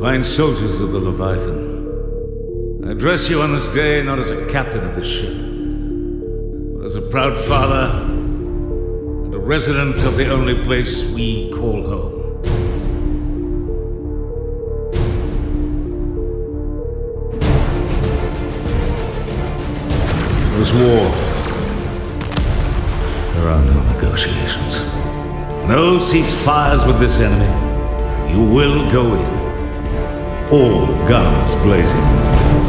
Fine soldiers of the Leviathan. I address you on this day not as a captain of this ship, but as a proud father and a resident of the only place we call home. There's war. There are no negotiations. No ceasefires with this enemy. You will go in. All guns blazing.